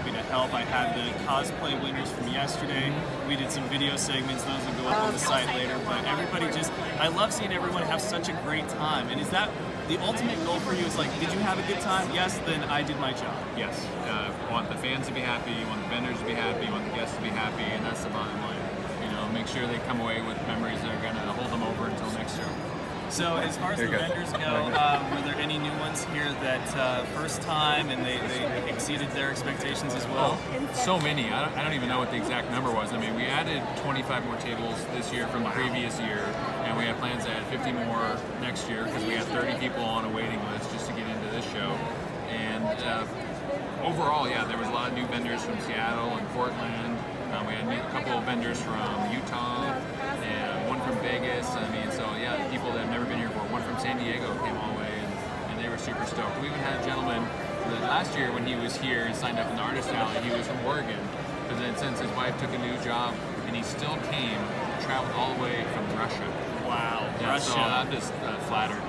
happy to help. I had the cosplay winners from yesterday. We did some video segments; those will go up on the site later. But everybody just, I love seeing everyone have such a great time. And is that the ultimate goal for you? Is like, did you have a good time? Yes, then I did my job. Yes. Uh, want the fans to be happy. You want the vendors to be happy. You want the guests to be happy, and that's the bottom line. You know, make sure they come away with memories that are gonna hold them over until next show. So as far as the There you go. vendors go, um, were there any new ones here that uh, first time and they, they exceeded their expectations as well? So many. I don't, I don't even know what the exact number was. I mean, we added 25 more tables this year from the previous year, and we have plans to add 50 more next year because we had 30 people on a waiting list just to get into this show. And uh, overall, yeah, there was a lot of new vendors from Seattle and Portland. Um, we had a couple of vendors from Utah and one from Vegas. I mean, so yeah, people that have never been here before. One from San Diego came all the way, and, and they were super stoked. We even had a gentleman last year when he was here and signed up in the Artist Alley, he was from Oregon. But then since his wife took a new job, and he still came, traveled all the way from Russia. Wow, Yeah, so Russia. I'm just uh, flattered.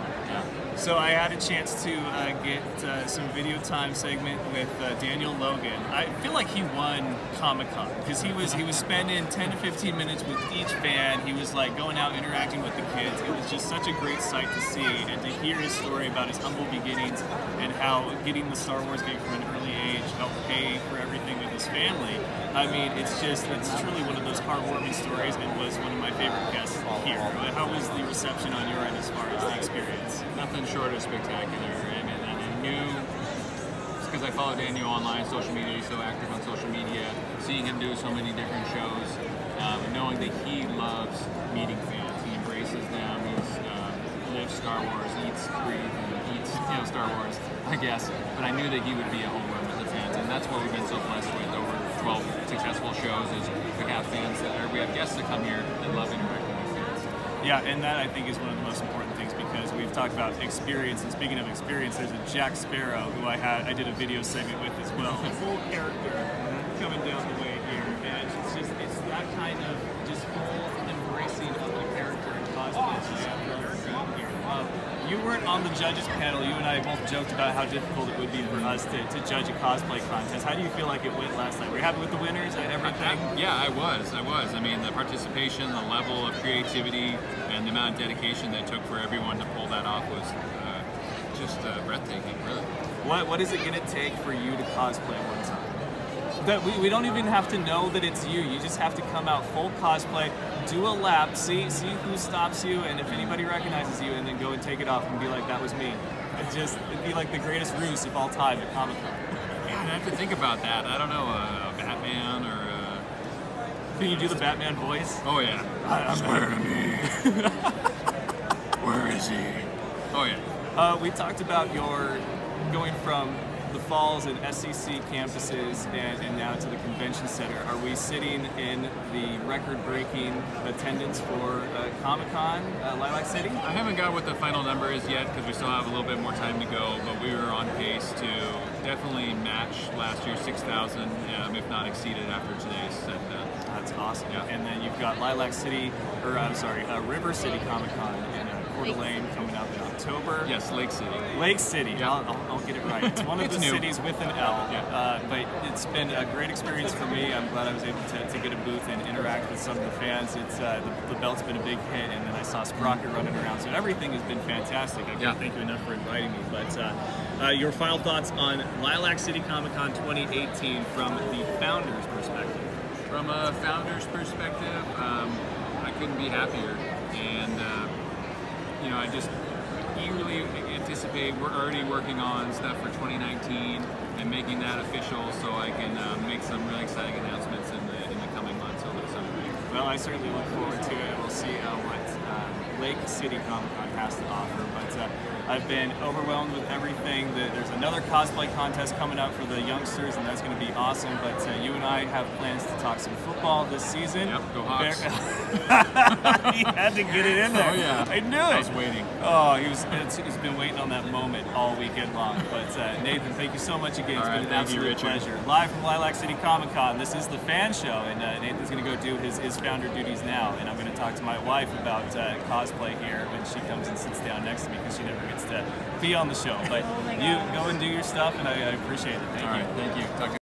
So I had a chance to uh, get uh, some video time segment with uh, Daniel Logan. I feel like he won Comic Con because he was he was spending 10 to 15 minutes with each fan. He was like going out interacting with the kids. It was just such a great sight to see and to hear his story about his humble beginnings and how getting the Star Wars gig from an early age helped pay for everything with his family. I mean, it's just it's truly one of those heartwarming stories and was one of my favorite guests here. How was the reception on your end as far as the experience? nothing short of spectacular. I mean, and I knew because I follow Daniel online, social media. He's so active on social media. Seeing him do so many different shows, um, knowing that he loves meeting fans, he embraces them. He's uh, lives Star Wars, eats, breathes, eats you know Star Wars, I guess. But I knew that he would be a home run that's what we've been so blessed with over 12 successful shows. Is we have fans that, are, we have guests that come here that love interacting with fans. Yeah, and that I think is one of the most important things because we've talked about experience. And speaking of experience, there's a Jack Sparrow who I had I did a video segment with as well. A full character mm-hmm. coming down the way here, and it's just it's that kind of just full embracing of the character and cosplay. It's just from here. Um, you weren't on the judges panel. You and I both joked about how difficult it would be for us to, to judge a cosplay contest. How do you feel like it went last night? Were you happy with the winners and everything? Yeah, I was. I was. I mean, the participation, the level of creativity, and the amount of dedication that it took for everyone to pull that off was uh, just uh, breathtaking, really. What what is it gonna take for you to cosplay one time? That we, we don't even have to know that it's you. You just have to come out full cosplay, do a lap, see see who stops you, and if anybody recognizes you, and then go and take it off and be like, that was me. It just it'd be like the greatest ruse of all time at Comic Con. Yeah, I have to think about that. I don't know, uh, Batman or a... Can you do the Batman voice? Oh, yeah. I- Swear to me. Where is he? Oh, yeah. Uh, we talked about your going from the Falls and SCC campuses and, and now to the convention center. Are we sitting in the record-breaking attendance for uh, Comic Con, uh, Lilac City? I haven't got what the final number is yet because we still have a little bit more time to go, but we were on pace to definitely match last year's 6,000, um, if not exceed it after today's set. Uh, That's awesome. Yeah. And then you've got Lilac City, or I'm sorry, uh, River City Comic Con in uh, Coeur d'Alene coming up in October. yes, Lake City. Lake City. Yeah. I'll, I'll, I'll get it right. It's one of It's the new. cities with an L. Yeah. Uh, but it's been a great experience for me. I'm glad I was able to, to get a booth and interact with some of the fans. It's uh, the, the belt's been a big hit, and then I saw Sprocket running around. So everything has been fantastic. I can't Yeah. thank you enough for inviting me. But uh, uh, your final thoughts on Lilac City Comic Con 2018 from the founders' perspective? From a founder's perspective, um, I couldn't be happier. And, uh, you know, I just eagerly anticipate, we're already working on stuff for 2019 and making that official so I can uh, make some really exciting announcements in the, in the coming months over the summer. Well, I certainly look forward to it. We'll see uh, what Lake City Comic Con has to offer. But uh, I've been overwhelmed with everything. There's another cosplay contest coming up for the youngsters, and that's going to be awesome. But uh, you and I have plans to talk some football this season. Yep, go Hawks. he had to get it in there. Oh, yeah. I knew I it. was waiting. Oh, he was. it's- He's been waiting on that moment all weekend long. But uh, Nathan, thank you so much again. It's All been right, an you, absolute Richard. pleasure. Live from Lilac City Comic Con. This is the fan show, and uh, Nathan's going to go do his, his founder duties now. And I'm going to talk to my wife about cosplay here when she comes and sits down next to me because she never gets to be on the show. But oh you go and do your stuff, and I, I appreciate it. Thank All you. right, thank you. Talk to